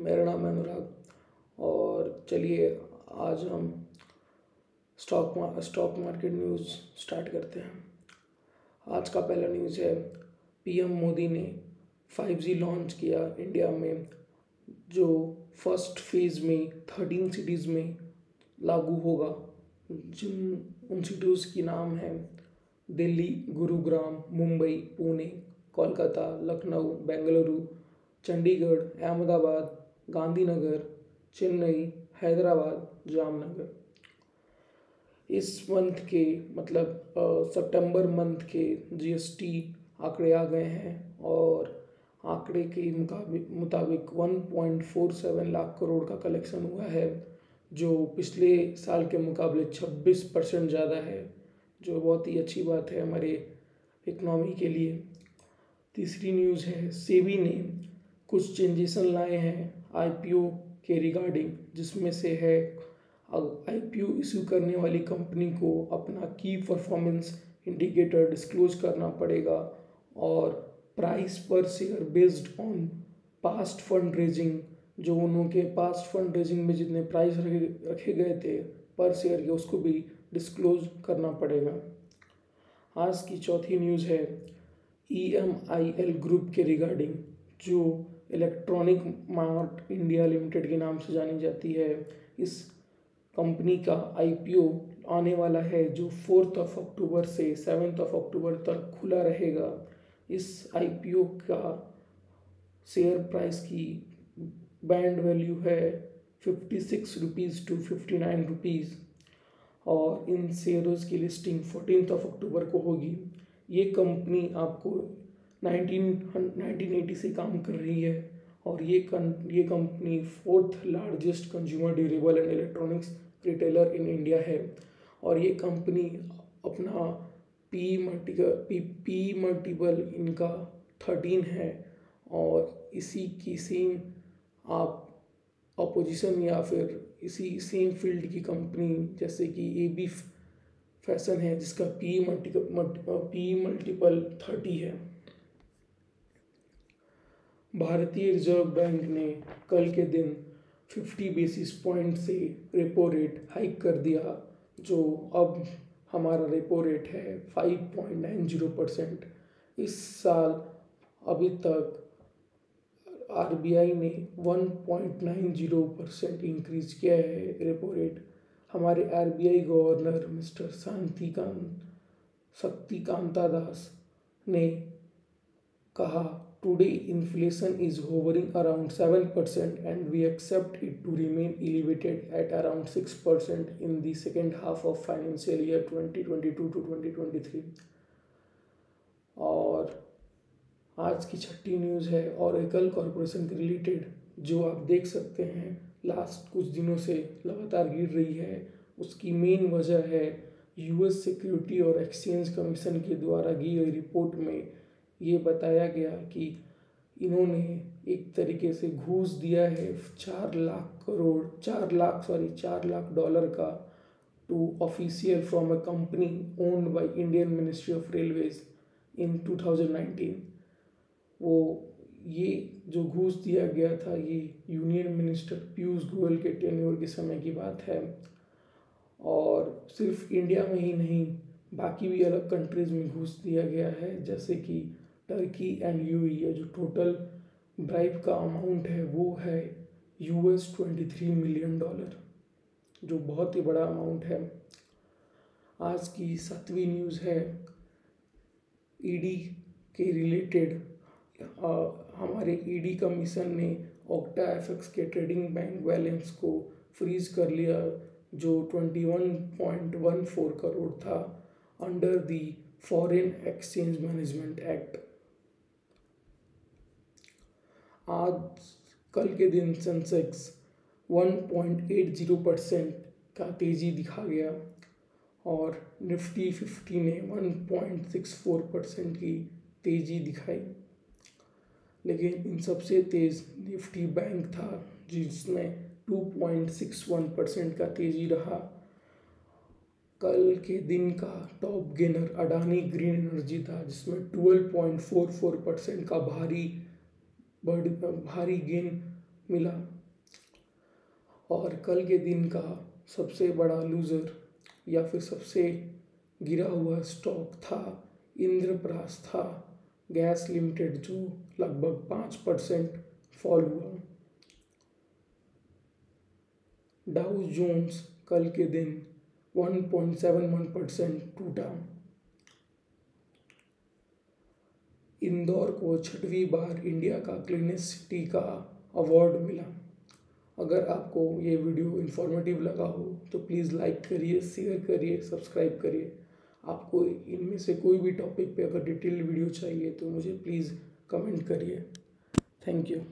मेरा नाम है अनुराग और चलिए आज हम stock stock market news start करते हैं। आज का पहला न्यूज़ है पीएम मोदी ने 5G लॉन्च किया इंडिया में, जो फ़र्स्ट फ़ेज़ में थर्टीन सिटीज़ में लागू होगा। जिन, उन सिटीज़ की नाम है दिल्ली, गुरुग्राम, मुंबई, पुणे, कोलकाता, लखनऊ, बेंगलुरु, चंडीगढ़, अहमदाबाद गांधीनगर, चेन्नई, हैदराबाद, जामनगर। इस मंथ के मतलब सितंबर मंथ के जीएसटी आंकड़े आ गए हैं और आंकड़े के मुताबिक 1.47 लाख करोड़ का कलेक्शन हुआ है, जो पिछले साल के मुकाबले 26 परसेंट ज़्यादा है, जो बहुत ही अच्छी बात है हमारे इकनॉमी के लिए। तीसरी न्यूज़ है, सेबी ने कुछ चेंजेसन लाए हैं। आईपीओ के रिगार्डिंग, जिसमें से है आईपीओ इशू करने वाली कंपनी को अपना की परफॉर्मेंस इंडिकेटर डिस्क्लोज करना पड़ेगा और प्राइस पर share based on past fund raising जो उनके पास्ट फंड रेजिंग में जितने प्राइस रखे रखे गए थे, पर शेयर के उसको भी डिस्क्लोज करना पड़ेगा। आज की चौथी न्यूज़ है E M I L group के रिगार्डिंग, जो इलेक्ट्रॉनिक मार्ट इंडिया लिमिटेड के नाम से जानी जाती है। इस कंपनी का आईपीओ आने वाला है, जो फोर्थ ऑफ़ अक्टूबर से सेवन्थ ऑफ़ अक्टूबर तक खुला रहेगा। इस आईपीओ का शेयर प्राइस की बैंड वैल्यू है fifty six rupees to fifty nine rupees और इन शेयरों की लिस्टिंग फोर्टीन ऑफ़ अक्टूबर को होगी। ये कंपनी आपको नाइनटीन नाइनटीन एटी से काम कर रही है और ये कन, ये company fourth largest consumer durable and electronics retailer in India है। और ये कंपनी अपना P multi P P multiple इनका थर्टीन है और इसी की सेम आप अपोजिशन या फिर इसी सेम फ़ील्ड की कंपनी जैसे कि ए बी फ़ैशन है जिसका P multi P multiple thirty है। भारतीय रिज़र्व बैंक ने कल के दिन 50 बेसिस पॉइंट से रेपो रेट हाइक कर दिया, जो अब हमारा रेपो रेट है 5.90 परसेंट इस साल अभी तक आरबीआई ने 1.90 परसेंट इंक्रीज किया है रेपो रेट हमारे RBI governor mister Shantikant, Shaktikanta Das ने कहा Today, inflation is hovering around 7% and we expect it to remain elevated at around 6% in the second half of financial year 2022 to 2023. और आज की छठी news है औरकल corporation के related जो आप देख सकते हैं लास्ट कुछ दिनों से लगातार गिर रही है उसकी मेन वजह है यूएस सिक्योरिटी और एक्सचेंज कमीशन के द्वारा की गई रिपोर्ट में ये बताया गया कि इन्होंने एक तरीके से घूस दिया है चार लाख करोड़, चार लाख सॉरी चार लाख डॉलर का to official from a company owned by Indian ministry of railways in 2019 वो ये जो घूस दिया गया था, ये यूनियन मिनिस्टर पीयूष गोयल के टेन्योर के समय की बात है। और सिर्फ़ इंडिया में ही नहीं, बाकी भी अलग कंट्रीज़ में घूस दिया गया है, जैसे कि टर्की एंड यू ये जो टोटल ब्राइब का अमाउंट है, वो है U S twenty three million dollar जो बहुत ही बड़ा अमाउंट है। आज की सातवीं न्यूज़ है ईडी e के रिलेटेड हमारे ईडी e कमीशन ने ऑक्टा एफएक्स के ट्रेडिंग बैंक बैलेंस को फ्रीज कर लिया, जो twenty one point one four crore था under the foreign exchange management act आज, कल के दिन सेंसेक्स 1.80 परसेंट का तेज़ी दिखा गया और निफ्टी फिफ्टी ने 1.64 परसेंट की तेज़ी दिखाई। लेकिन इन सबसे तेज़ निफ्टी बैंक था, जिसमें 2.61 परसेंट का तेज़ी रहा। कल के दिन का top gainer Adani green energy था, जिसमें 12.44 परसेंट का भारी बड़ी भारी गेन मिला। और कल के दिन का सबसे बड़ा लूज़र या फिर सबसे गिरा हुआ स्टॉक था इंद्रप्रस्था गैस लिमिटेड जो लगभग पाँच परसेंट फॉल हुआ। डाउ जोन्स कल के दिन 1.71 परसेंट टूटा। इंदौर को छठवीं बार इंडिया का क्लीनेस्ट सिटी का अवार्ड मिला। अगर आपको ये वीडियो इन्फॉर्मेटिव लगा हो तो प्लीज़ लाइक करिए शेयर करिए सब्सक्राइब करिए। आपको इनमें से कोई भी टॉपिक पे अगर डिटेल वीडियो चाहिए तो मुझे प्लीज़ कमेंट करिए। Thank you